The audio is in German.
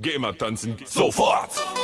Gamer tanzen sofort!